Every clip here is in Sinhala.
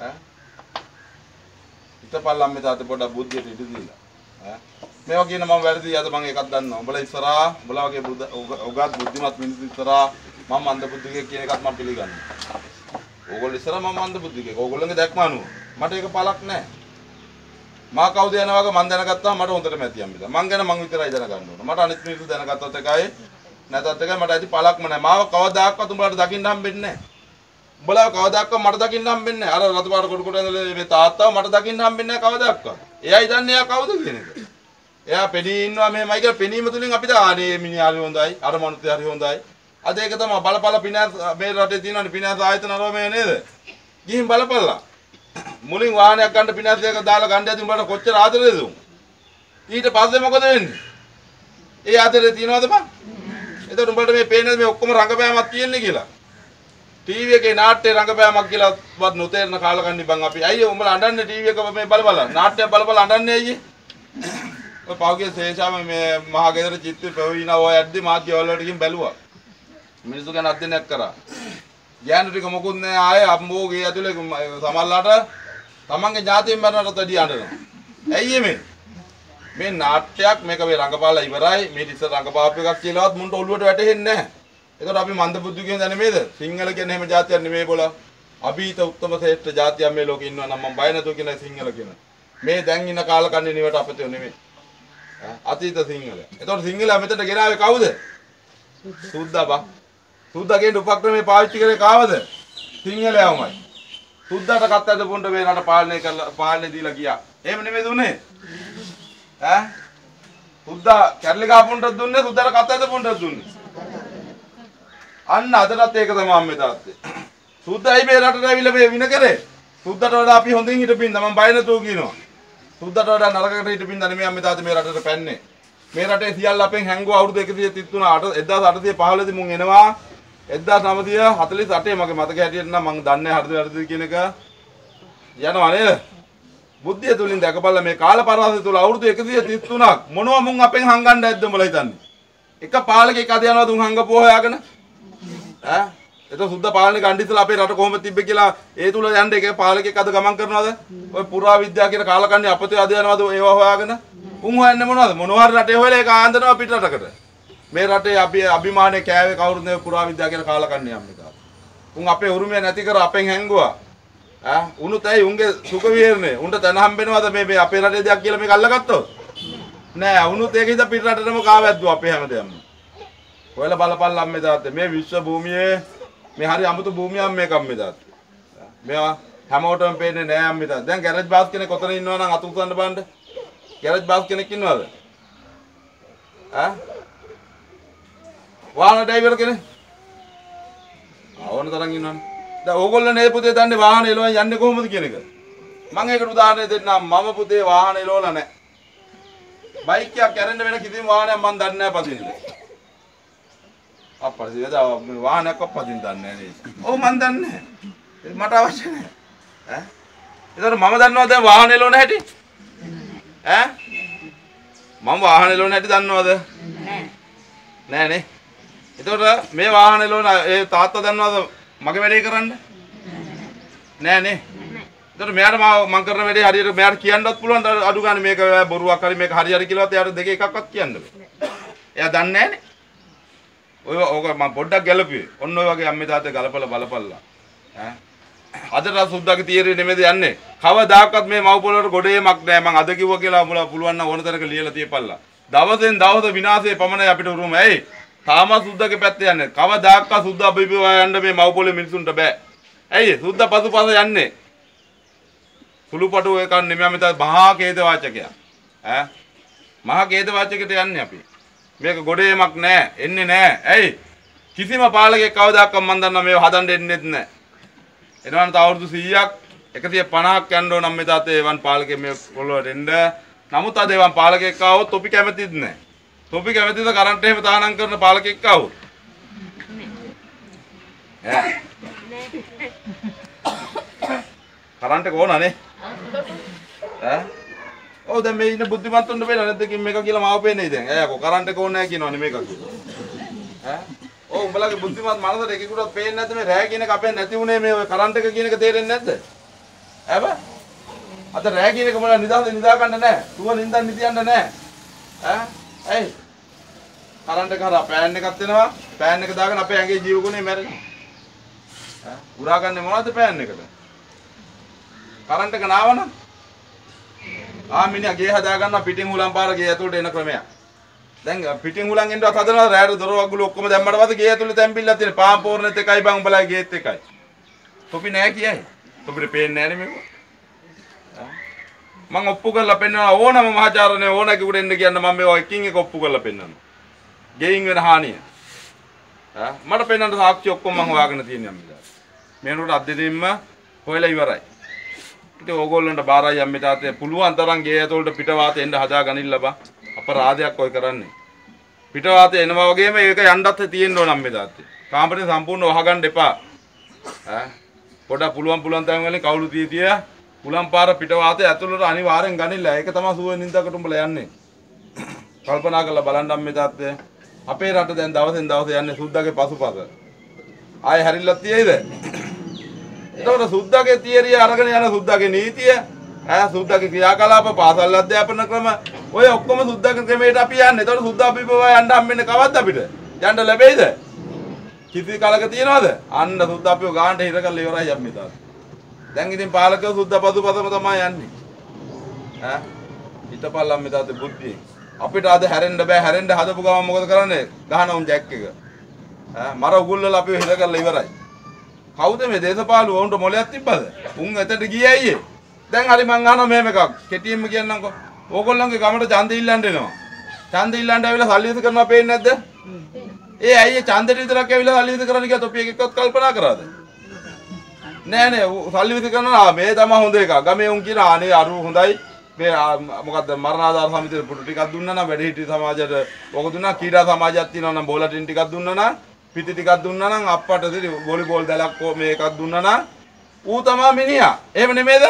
ඈ? හිතපල්ලම් මේ තාත්තේ පොඩ්ඩක් බුද්ධියට ඉඩ දීලා. ඈ? මේවා කියන මම වැරදි අද මම එකක් දන්නවා. උඹලා ඉස්සරහා උඹලා වගේ බුද්ධ උගත් බුද්ධිමත් මිනිස්සු ඉස්සරහා මම අන්ධ බුද්ධිකයෙක් කියන එකත් මම පිළිගන්නවා. ඕගොල්ලෝ ඉස්සරහා මම අන්ධ බුද්ධිකයෙක්. ඕගොල්ලෝගේ දැක්ම අනුව. මට ඒක පළක් නැහැ. මා කවුද යනවා වගේ මම දැනගත්තාම මට හොඳටම ඇති අම්බිලා මං ගැන මං විතරයි දැනගන්න ඕන. මට අනිත් මිනිස්සු දැනගත්තත් එකයි නැතත් එකයි මට ඇති පළක්ම නැහැ. මාව කවදාක්වත් උඹලාට දකින්න හම්බෙන්නේ නැහැ. උඹලා කවදාක්වත් මට දකින්න හම්බෙන්නේ නැහැ. අර රතු පාට කොට කොට ඇඳලා මේ තාත්තාව මට දකින්න හම්බෙන්නේ නැහැ කවදාක්වත්. එයායි දන්නේ එයා කවුද කියන එක. එයා පෙනී ඉන්නවා මේමයි කියලා පෙනීම තුලින් අපිට ආනේ මිනිහා හරි හොඳයි, අර මනුස්සයා හරි හොඳයි. අද ඒක තමයි බලපල පිනාස් මේ රටේ තියෙනවනේ පිනාස් ආයතන රෝමේ නේද? ගිහින් බලපල්ලා. මුලින් වාහනයක් ගන්න පිනාස් එක දාලා ගන්න යදී උඹට කොච්චර ආදරේද උන්? ඊට පස්සේ මොකද වෙන්නේ? ඒ ආදරේ තියනවද බං? එතකොට උඹට මේ පේන්නේ මේ ඔක්කොම රංගපෑමක් තියෙන්නේ කියලා. ටීවී එකේ නාට්‍ය රංගපෑමක් කියලා වත් නොතේරෙන කාලකන්ණි බං අපි. අයියේ උඹලා අඬන්නේ ටීවී එක මේ බල බල. නාට්‍ය බල බල අඬන්නේ අයියේ. ඔය පහුගිය සේෂාම මේ මහා ගෙදර චිත්‍ර ප්‍රවීණ ඔය ඇද්දි මාධ්‍ය වලට ගිහින් බැලුවා. මිනිස්සු ගැන අධ්‍යයනයක් කරා. ගෑනු ටික මොකුත් නෑ ආයේ අම්බෝ ගේ ඇතුලේ සමල්ලාට තමන්ගේ ඥාතියෙන් මරනට වැඩි අඬනවා. ඇයි මේ? මේ නාට්‍යයක් මේක මේ රංගපාලා ඉවරයි. මේ ඉස්සර රංගපාපු එකක් කියලාවත් මුන්ට ඔළුවට වැටෙන්නේ නැහැ. ඒකට අපි මන්ද බුද්ධ කියන දන්නේ නේද? සිංහල කියන්නේ එහෙම જાතියක් නෙමෙයි බෝලා. අභීත උත්තම ශ්‍රේෂ්ඨ જાතියක් මේ ලෝකේ ඉන්නවා නම් මම බය නැතුව කියන සිංහල කියන. මේ දැන් ඉන්න කාලකන්ණි නිවට අපතේ නෙමෙයි. අතීත සිංහල. එතකොට සිංහල මෙතන ගෙනාවේ කවුද? සුද්දා බා. සුද්දා කියන උපක්‍රමයේ පාවිච්චි කරේ කාවද? සිංහලයවමයි. සුද්දාට කත් ඇදපොන්ට මේ රට පාලනය කරලා පාලනය දීලා ගියා. එහෙම නෙමෙයි දුන්නේ. ඈ? සුද්දා කැරලි ගහපොන්ටත් දුන්නේ සුද්දාට කත් ඇදපොන්ටත් දුන්නේ. අන්න අදටත් ඒක තමයි අම්මේ තාත්තේ. සුද්දයි මේ රටට ඇවිල්ලා මේ වින කරේ. සුද්දට වඩා අපි හොඳින් හිටපින්ද මම බය නැතුව කියනවා. සුද්දට වඩා නරකකට හිටපින්ද නෙමෙයි අම්මේ තාත්තේ මේ රටට පැන්නේ. මේ රටේ සියල්ල අපෙන් හැංගුව අවුරුදු 133 1815 දී මුන් එනවා 1948 මගේ මතක හැටියට නම් මම දන්නේ හරිද වැරදිද කියන එක යනවා නේද? බුද්ධිය තුලින් දැකපල්ලා මේ කාල පරාසය තුල අවුරුදු 133ක් මොනවා මුන් අපෙන් හංගන්න ඇද්ද උඹලා හිතන්නේ? එක පාලකෙක් අද යනවා දුන් හංගපුව හොයාගෙන ඈ එතකොට සුද්ධ පාලනේ කණ්ඩිතලා අපේ රට කොහොමද තිබ්බේ කියලා ඒ තුල යන්න එක පාලකෙක් අද ගමන් කරනවද? ඔය පුරා විද්‍යාව කියන කාලකන්ණි අපතේ අද යනවද ඒවා හොයාගෙන? උන් හොයන්නේ මොනවද? මොනවා හරි රටේ හොයලා ඒක ආන්දනවා පිට රටකට. මේ රටේ අපි අභිමානයේ කෑවේ කවුරුද මේ පුරා විද්‍යාව කියන කාලකන්ණි යන්නේ උන් අපේ උරුමය නැති කර අපෙන් හැංගුවා. ඈ උනුත් ඇයි උන්ගේ සුඛ විහරණය. උන්ට තන හම්බෙනවද මේ මේ අපේ රටේ දෙයක් කියලා මේක අල්ලගත්තොත්? නෑ උනුත් ඒක හින්දා පිට රටටම කාවැද්දුවා අපේ හැමදේම. ඔයාලා බලපල්ලා අම්මේ තාත්තේ මේ විශ්ව භූමියේ මේ හරි අමුතු භූමියක් මේක අම්මේ තාත්තේ. මේවා හැමෝටම පේන්නේ නෑ අම්මේ තාත්තා. දැන් ගෑරේජ් බාස් කෙනෙක් ඔතන ඉන්නවා නම් අත උසන්න බලන්න. ගෑරේජ් බාස් කෙනෙක් ඉන්නවද? ඈ? වාහන ඩ්‍රයිවර් කෙනෙක්? ඕන තරම් ඉන්නවනේ. දැන් ඕගොල්ලෝ නේ පුතේ දන්නේ වාහන එලවන් යන්නේ කොහොමද කියන එක. මම ඒකට උදාහරණයක් දෙන්නම් මම පුතේ වාහන එලවලා නැහැ. බයික් එකක් කැරෙන්න වෙන කිසිම වාහනයක් මම දන්නේ නැහැ පදින්න. අප්පා ඉතින් මේ වාහනයක් අප්පදින් දන්නේ නැහැ නේද? ඔව් මම දන්නේ නැහැ. මට අවශ්‍ය නැහැ. ඈ? ඒතර මම දන්නවද දැන් වාහන එලවන හැටි? ඈ? මම වාහන එලවන හැටි දන්නවද? නැහැ. නෑ නේ. එතකොට මේ වාහන එලවන ඒ තාත්තා දන්නවද මගේ වැඩේ කරන්න? නෑ නේ. එතකොට මෙයාට මම මං කරන වැඩේ හරියට මෙයාට කියන්නවත් පුළුවන් අඩු ගන්න මේක බොරුවක් හරි මේක හරි හරි කියලාවත් එයාට දෙක එකක්වත් කියන්න බෑ. එයා දන්නේ නෑනේ. ඔය ඕක මම පොඩ්ඩක් ගැලපුවේ. ඔන්න ඔය වගේ අම්මේ තාත්තේ ගලපලා බලපල්ලා. ඈ අදට සුද්දාගේ තීරේ නෙමෙයිද යන්නේ. කවදාකවත් මේ මව් පොළොවට ගොඩේමක් නෑ. මං අද කිව්වා කියලා උඹලා පුළුවන් නම් ඕන තරක ලියලා තියපල්ලා. දවසෙන් දවස විනාශයේ පමණයි අපිට උරුම. ඇයි? තාම සුද්දාගේ පැත්තේ යන්නේ. කවදාකවත් සුද්දා බිබිවා යන්න මේ මව් පොළේ මිනිසුන්ට බෑ. ඇයි? සුද්දා පසුපස යන්නේ. සුළුපටු එකක් නෙමෙයි මෙතන මහා කේද වාචකයක්. ඈ මහා කේද වාචකයට යන්නේ අපි. මේක ගොඩේමක් නෑ. එන්නේ නෑ. ඇයි? කිසිම පාලකෙක් කවදාකවත් මන් දන්නවා මේව හදන්න එන්නේත් නෑ. එනවනම් අවුරුදු 100ක් 150ක් යන්න ඕන නම් මේ තාත්තේ එවන් පාලකෙක් මේ පොළොවට එන්න. නමුත් අද එවන් පාලකෙක් ආවොත් තොපි කැමතිද නැහැ. තොපි කැමතිද කරන්ට් එහෙම තානම් කරන පාලකෙක් ආවොත්? ඈ. කරන්ට් එක ඕනනේ. ඈ. ඔව් දැන් මේ ඉන්න බුද්ධිමත්තුන්ට වෙලා නැද්ද කිම් මේක කියලා මාව පේන්නේ දැන්. ඈ කො කරන්ට් එක ඕනේ නැහැ කියනවනේ මේක කියලා. ඈ. ඔව් උඹලගේ බුද්ධිමත් මනසට එකෙකුටවත් පේන්නේ නැද්ද මේ රෑ කියන එක අපෙන් නැති උනේ මේ ඔය කරන්ට් එක කියන එක තේරෙන්නේ නැද්ද? ඇබ අද රෑ කියන එක මොන නිදාද නිදා ගන්න නැහැ. තුව නින්දන් නිදියන්න නැහැ. ඈ ඇයි? කරන්ට් එක හරහා පෑන් එකක් දෙනවා. පෑන් එක දාගෙන අපේ ඇඟේ ජීවගුණේ මැරෙනවා. ඈ උරාගන්නේ මොනවද පෑන් එකට? කරන්ට් එක නාවනම් ආ මිනිහා ගේ හදා ගන්නවා පිටින් හුලම් පාර ගේ ඇතුළට එන ක්‍රමයක්. දැන් පිටින් හුලම් එන්නවත් හදනවා රෑට දොර වගුල ඔක්කොම දැම්මට පස්සේ ගේ ඇතුළේ තැම්පිල්ලක් තියෙන පාම් පෝරණෙත් එකයි බං උඹලා ගේත් එකයි. තොපි නෑ කියයි. තොපිට පේන්නේ නෑනේ මේක. මම ඔප්පු කරලා පෙන්නනවා ඕනම මහාචාර්යනේ ඕන කෙනෙකුට එන්න කියන්න මම මේවා එකින් එක ඔප්පු කරලා පෙන්නනවා. ගෙයින් වෙන හානිය. ඈ මට පෙන්නන්න සාක්ෂි ඔක්කොම මම හොයාගෙන තියෙනවා මිලා. මේනකොට අද්දෙනින්ම හොයලා ඉවරයි. ඉතින් ඕගොල්ලන්ට බාරයි අම්මේ තාත්තේ පුළුවන් තරම් ගේ ඇතුළට පිටවාතේ එන්න හදා ගනින්න බා. අපරාධයක් ඔය කරන්නේ. පිටවාතේ එනවා වගේම ඒක යන්නත් තියෙන්න ඕන අම්මේ තාත්තේ. කාමරේ සම්පූර්ණ වහගන්න එපා. ඈ පොඩක් පුළුවන් පුළුවන් තැන් වලින් කවුළු තිය තිය පුලම් පාර පිටවාතේ ඇතුළට අනිවාර්යෙන් ගනින්න. ඒක තමයි සුව නින්දකට උඹලා යන්නේ. කල්පනා කරලා බලන්න අම්මේ තාත්තේ. අපේ රට දැන් දවසෙන් දවස යන්නේ සුද්දාගේ පසුපස. ආයෙ හැරිලා තියෙයිද? එතකොට සුද්දාගේ තියරිය අරගෙන යන සුද්දාගේ නීතිය ඈ සුද්දාගේ ක්‍රියාකලාප පාසල් අධ්‍යාපන ක්‍රම ඔය ඔක්කොම සුද්දාගේ ක්‍රමයට අපි යන්නේ. එතකොට සුද්දා අපි බව යන්න හම්බෙන්නේ කවද්ද අපිට? යන්න ලැබෙයිද? කිසි කලක තියනවද? අන්න සුද්දා අපිව ගානට හිර කරලා ඉවරයි අපි තාත්. දැන් ඉතින් පාලකව සුද්දා පසුපසම තමයි යන්නේ. ඈ හිතපල්ලම් මේ තාත්තේ බුද්ධිය. අපිට අද හැරෙන්න බෑ හැරෙන්න හදපු ගමන් මොකද කරන්නේ? ගහන උන් ජැක් එක. ඈ මර උගුල්ලලා අපිව හිර කරලා ඉවරයි. කවුද මේ දේශපාලු වුන්ට මොලයක් තිබ්බද? උන් එතට ගියේ අයියේ. දැන් හරි මං අහනවා මෙහෙම එකක්. කෙටියෙන්ම කියන්නම්කෝ. ඕගොල්ලන්ගේ ගමට ඡන්ද ඉල්ලන්න එනවා. ඡන්ද ඉල්ලන්න ඇවිල්ලා සල්ලි විස කරනවා පේන්නේ නැද්ද? ඒ අයියේ ඡන්දෙට විතරක් ඇවිල්ලා සල්ලි විස කරන්න කියලා තොපි එකෙක්වත් කල්පනා කරාද? නෑ නෑ ඌ සල්ලි විස කරනවා මේ තමයි හොඳ එක. ගමේ උන් කියන අනේ අරු හොඳයි. මේ ආ, මොකද්ද මරණාධාර සමිතියට පුටු ටිකක් දුන්නා නම් වැඩිහිටි සමාජයට ඕක දුන්නා කීඩා සමාජයක් තියෙනවා නම් බෝල ටින් ටිකක් දුන්නා නම් පිටි ටිකක් දුන්නා නම් අප්පට දෙලි වොලිබෝල් දැලක් කො- මේ එකක් දුන්නා නම් ඌ තමයි මිනිහා. එහෙම නෙමෙයිද?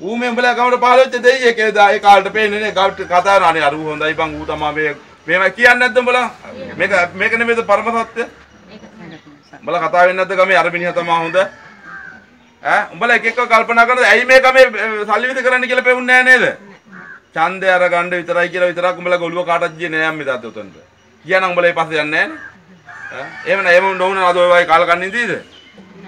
ඌ මේ උඹලා ගමට පහල වෙච්ච දෙයියෙක් ඒ දා ඒ කාලේට පේන්නේ නේ ගාවට කතා කරනවානේ අර ඌ හොඳයි බං ඌ තමයි මේ මේවා කියන්නේ නැද්ද උඹලා? මේක මේක නෙමෙයිද පරම සත්‍ය? උඹලා කතා වෙන්නේ නැද්ද ගමේ අර මිනිහා තමයි හොඳ? ඈ උඹලා එක එකව කල්පනා කරනද ඇයි මේ ගමේ අ, සල්ලි විද කරන්න කියලා පෙවුන්නේ නැහැ නේද? ඡන්දය අර ගන්න විතරයි කියලා විතරක් උඹලා ගොළුව කාටවත් ගියේ නෑ අම්මේ තාත්තේ උතන්ට. කියනනම් උඹලා ඒ පස්සේ යන්නේ නෑනේ. ඈ එහෙම නෑ එහෙම නොවුන අද ඔය වගේ කාල කන්නේ ඉඳීද?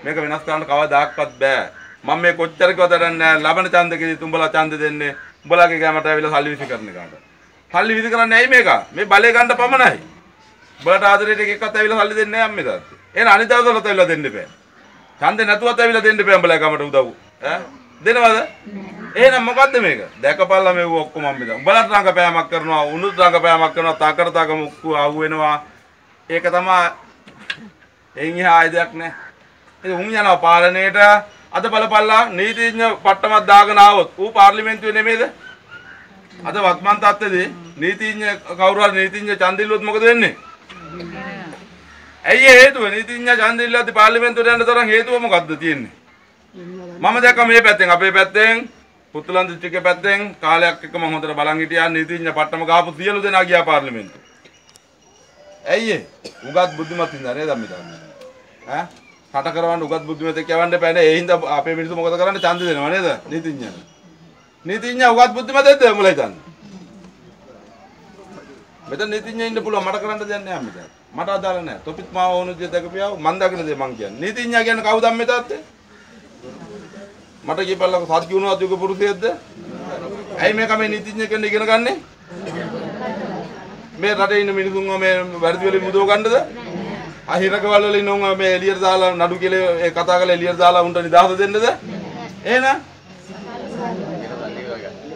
මේක වෙනස් කරන්න කවදාක්වත් බෑ. මම මේ කොච්චර කිව්වද දන්නේ ලබන ඡන්දකෙදි උඹලා ඡන්ද දෙන්නේ. උඹලාගේ ගෑමට ඇවිල්ලා සල්ලි විසි කරන කාට. සල්ලි විසි කරන්නේ ඇයි මේක? මේ බලය ගන්න පමණයි. උඹලට ආදරේට එකෙක්වත් ඇවිල්ලා සල්ලි දෙන්නේ නෑ අම්මේ තාත්තේ. එහෙනම් අනිත් දවස්වලත් ඇවිල්ලා දෙන්න බෑ. ඡන්දේ නැතුවත් ඇවිල්ලා දෙන්න බෑ උඹලා ගමට උදව්. ඈ දෙනවද? එහෙනම් මොකද්ද මේක? දැකපල්ලා මේව ඔක්කොම අම්මේ තා. උඹලට රංගපෑමක් කරනවා, උණුත් රංගපෑමක් කරනවා, තාකර තාක මුක්කු ආවු වෙනවා. ඒක තමයි එයින් එහා ආයදයක් නෑ. ඉතින් උන් යනවා පාලනයේට අද බලපල්ලා නීතිඥ පට්ටමක් දාගෙන ආවොත් ඌ පාර්ලිමේන්තුවේ නෙමෙයිද? අද වත්මන් තත්ත්වයේදී නීතිඥ කවුරු හරි නීතිඥ ඡන්දිල්ලුවොත් මොකද වෙන්නේ? ඇයි ඒ හේතුව නීතිඥ ඡන්දිල්ලද්දි පාර්ලිමේන්තුවට යන්න තරම් හේතුව මොකද්ද තියෙන්නේ? මම දැක්ක මේ පැත්තෙන් අපේ පැත්තෙන් පුත්තුලන් දිස්ත්‍රික්කේ පැත්තෙන් කාලයක් එක්ක මම හොඳට බලන් හිටියා නීතිඥ පට්ටම ගහපු සියලු දෙනා ගියා පාර්ලිමේන්තුවට. ඇයි ඒ? උගත් බුද්ධිමත් ඉඳලා නේද අපි තාම? ඈ? රට කරවන්න උගත් බුද්ධිමත් එක්ක යවන්න එපා නේ. ඒ හින්දා අපේ මිනිස්සු මොකද කරන්නේ? ඡන්ද දෙනවා නේද? නීතිඥයන්. නීතිඥ උගත් බුද්ධිමත් එක්ද උඹලා හිතන්නේ? මෙතන නීතිඥ ඉන්න පුළුවන් මට කරන්න දෙයක් නෑ අම්මේ තාත්තා. මට අදාළ නෑ. තොපිත් මාව ඕන විදිය දැකපියාව මන් දකින දේ මං කියන්නේ. නීතිඥයා කියන්නේ කවුද අම්මේ තාත්තේ? මට කියපල්ලක සත්‍ය වුණාද යුග පුරුෂයෙක්ද? ඇයි මේක මේ නීතිඥ කෙනෙක් ඉගෙන ගන්නේ? මේ රටේ ඉන්න මිනිසුන්ව මේ වැරදි වලින් මුදව ගන්නද? අහිරකවල වල ඉන්න උන් මේ එළියට දාලා නඩු කියලා ඒ කතා කරලා එළියට දාලා උන්ට නිදහස දෙන්නද? එහෙනම්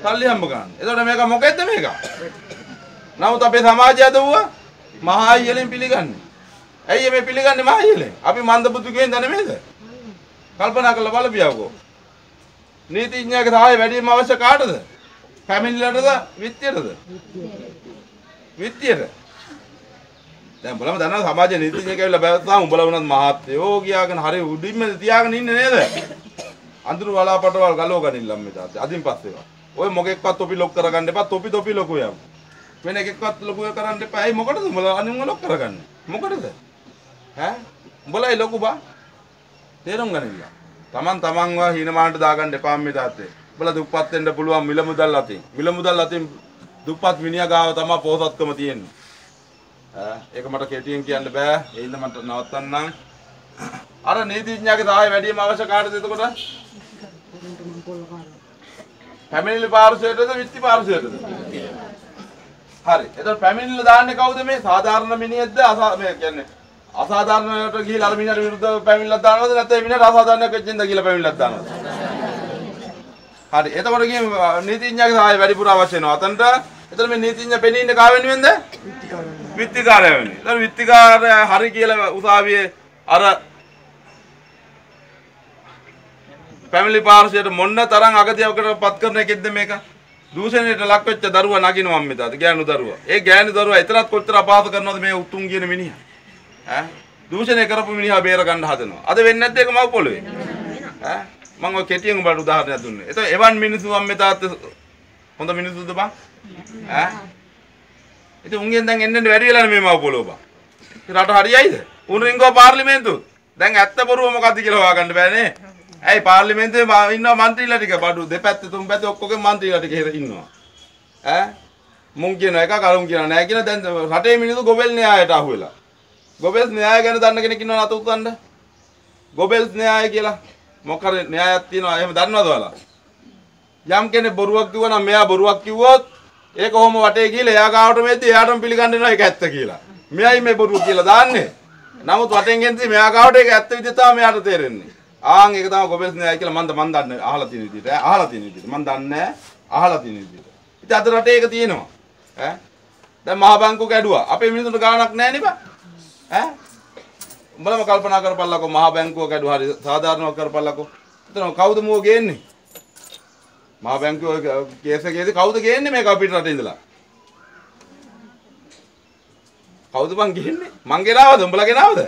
සල්ලි හම්බ ගන්න. එතකොට මේක මොකෙද්ද මේක? නමුත් අපේ සමාජය අද වුණා මහා ඉහලින් පිළිගන්නේ. ඇයි මේ පිළිගන්නේ මහා ඉහලින්? අපි මන්දබුදු කියන නෙමෙයිද? කල්පනා කරලා බලපියවකෝ. නීතිඥයාගේ සහාය වැඩිම අවශ්‍ය කාටද? ෆැමිලිලටද විත්තියටද? විත්තියට. දැන් බලමු දන්නවා සමාජ නීතිඥයෙක් ඇවිල්ලා බැලුවාම උඹලා වුණත් මහත්යෝ කියාගෙන හරි උඩින්ම තියාගෙන ඉන්නේ නේද? අඳුරු වලාපටවල් ගලව ගනිල්ලම් මේ තාත්තේ. අදින් පස්සේ. ඔය මොකෙක්වත් තොපි ලොක් කරගන්න එපා. තොපි තොපි ලොකු යමු. වෙන එකෙක්වත් ලොකු කරන්න එපා. ඇයි මොකටද උඹලා අනුන්ව ලොක් කරගන්නේ? මොකටද? ඈ? උඹලා ඒ ලොකු බා. තේරුම් ගනින්න. Taman tamanව හීනමානට දාගන්න එපා අම්මේ තාත්තේ. උඹලා දුප්පත් වෙන්න පුළුවන් මිල මුදල් අතින්. මිල මුදල් අතින් දුප්පත් මිනිහා ගාව තමයි පොහොසත්කම තියෙන්නේ. ඈ ඒක මට කෙටියෙන් කියන්න බෑ. ඒ හින්දා මට නවත්තන්නම්. අර නීතිඥයාගේ සහාය වැඩිම අවශ්‍ය කාටද එතකොට? පැමිණිලි පාර්ශවයටද විත්ති පාර්ශවයටද? හරි. එතකොට පැමිණිල්ල දාන්නේ කවුද මේ? සාධාරණ මිනිහෙක්ද? අසා මේ කියන්නේ අසාධාරණයට ගිහිල්ලා අර මිනිහට විරුද්ධව පැමිණිල්ලක් දානවද නැත්නම් මිනිහට අසාධාරණයක් වෙච්ච ඉඳ කියලා පැමිණිල්ලක් දානවද? හරි. එතකොට ගිහින් නීතිඥයාගේ සහාය වැඩිපුර අවශ්‍ය වෙනවා. අතනට එතන මේ නීතිඥයා පෙනී ඉන්න කාව වෙනුවෙන්ද? විත්තිකාරය වෙනුවෙන්. එතන විත්තිකාරය හරි කියලා උසාවියේ අර ෆැමිලි පාර්ශවයට මොන්න තරම් අගතියකට පත් කරන එකෙක්ද මේක? දූෂණයට ලක් වෙච්ච දරුවා නගිනවා මම්මේ තාත ගෑනු දරුවා. ඒ ගෑනු දරුවා එතරම් කොච්චර අපහාස කරනවද මේ උතුම් කියන මිනිහා? ඈ දූෂණය කරපු මිනිහා බේර ගන්න හදනවා. අද වෙන්නේ නැද්ද ඒක මව පොළවේ? ඈ මම ඔය කෙටියෙන් උඹට උදාහරණයක් දුන්නේ. එතකොට එවන් මිනිස්සු මම්මේ තාත හොඳ මිනිස්සුද බං? ඈ? ඉතින් උන්ගෙන් දැන් එන්නෙන් වැඩි වෙලානේ මේ මව පොළොව බං. රට හරියයිද? උන් රින්ගෝ පාර්ලිමේන්තු. දැන් ඇත්ත බොරුව මොකද්ද කියලා හොයාගන්න බෑනේ. ඇයි පාර්ලිමේන්තුවේ ඉන්නවා മന്ത്രിලා ටික බඩු දෙපැත්තේ තුන් පැත්තේ ඔක්කොගේ മന്ത്രിලා ටික ඉන්නවා. ඈ? මුන් කියන එක කරුම් කියන නෑ කියන දැන් රටේ මිනිස්සු ගොබෙල් න්‍යායට අහුවෙලා. ගොබෙල්ස් න්‍යාය ගැන දන්න කෙනෙක් ඉන්නව නතු උත්වන්න. ගොබෙල්ස් න්‍යාය කියලා මොකක් හරි න්‍යායක් තියෙනවා එහෙම දන්නවද ඔයාලා? යම් කෙනෙක් බොරුවක් කිව්වා නම් මෙයා බොරුවක් කිව්වොත් ඒක කොහොම වටේ ගිහලා එයා ගාවට මෙද්දි එයාටම පිළිගන්න වෙනවා ඒක ඇත්ත කියලා. මෙයයි මේ බොරුව කියලා දාන්නේ. නමුත් වටෙන් ගෙන්දී මෙයා ගාවට ඒක ඇත්ත විදිහට තමයි මෙයාට තේරෙන්නේ. ආන් ඒක තමයි ගොබෙල්ස් න්‍යාය කියලා මම මන් දන්නේ අහලා තියෙන විදිහට. ඈ අහලා තියෙන විදිහට. මන් දන්නේ අහලා තියෙන විදිහට. ඉතින් අද රටේ ඒක තියෙනවා. ඈ දැන් මහ බැංකුව කැඩුවා. අපේ මිනිස්සුන්ට ගාණක් නැහැ නේ බා. ඈ උඹලම කල්පනා කරපල්ලකෝ මහ බැංකුව කැඩුවා හරි සාධාරණව කරපල්ලකෝ. එතන කවුද මුව ගේන්නේ? මහ බැංකුව කේස් එකේදී කවුද ගේන්නේ මේක අපිට රටේ ඉඳලා? කවුද බං ගේන්නේ? මං ගෙනාවද? උඹලා ගෙනාවද?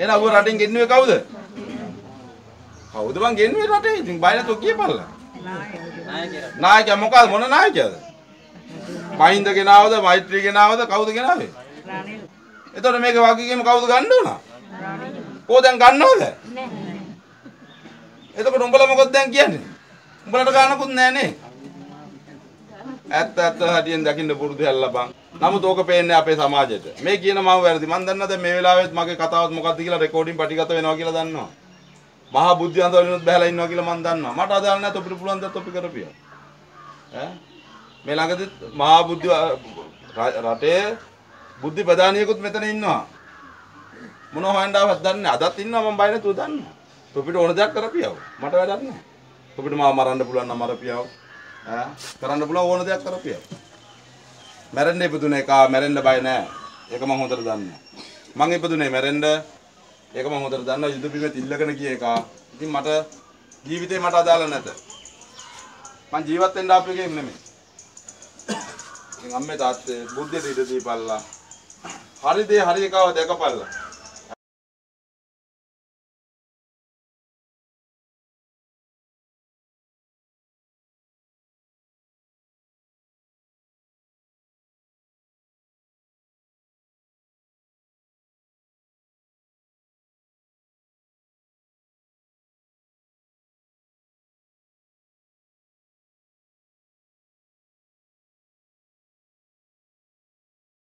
එහෙනම් ඔබ රටින් ගෙන්නුවේ කවුද? කවුද බං ගෙන්නුවේ රටේ? ඉතින් බය නැතුව කියපල්ලා. නායකයා මොකද මොන නායකයාද? මහින්ද ගෙනාවද? මෛත්‍රී ගෙනාවද? කවුද ගෙනාවේ? එතකොට මේක වගකීම කවුද ගන්න උනා? කෝ දැන් ගන්නවද? එතකොට උඹලා මොකද දැන් කියන්නේ? උඹලට ගන්නකුත් නැහැ නේ. ඇත්ත ඇත්ත හැටියෙන් දකින්න පුරුදු හැල්ලා බං. නමුත් ඕක පේන්නේ අපේ සමාජයට. මේ කියන මම වැරදි. මම දන්නා දැන් මේ වෙලාවෙත් මගේ කතාවත් මොකක්ද කියලා රෙකෝඩින් පටිගත වෙනවා කියලා දන්නවා. මහා බුද්ධියන්ත වලිනුත් බහලා ඉන්නවා කියලා මම දන්නවා. මට අදාළ නැහැ තොපිට පුළුවන් ද තොපි කරපියා. ඈ මේ ළඟදිත් මහා බුද්ධ රටේ බුද්ධි ප්‍රධානියෙකුත් මෙතන ඉන්නවා. මොනව හොයන්න ආවත් දන්නේ අදත් ඉන්නවා මම බය නැතුව දන්නවා. තොපිට ඕන දෙයක් කරපියව. මට වැඩක් නැහැ. තොපිට මාව මරන්න පුළුවන් නම් මරපියව. ඈ කරන්න පුළුවන් ඕන දෙයක් කරපියව. මැරෙන්න ඉපදුන එක මැරෙන්න බය නැහැ. ඒක මම හොඳට දන්නවා. මං ඉපදුනේ මැරෙන්න. ඒක මම හොඳට දන්නවා යුද බිමෙත් ඉල්ලගෙන ගිය එක. ඉතින් මට ජීවිතේ මට අදාළ නැත. මං ජීවත් වෙන්න ආපු එකේ නෙමෙයි. ඉතින් අම්මේ තාත්තේ බුද්ධියට ඉඩ දීපල්ලා. හරි දේ හරි එකව දැකපල්ලා.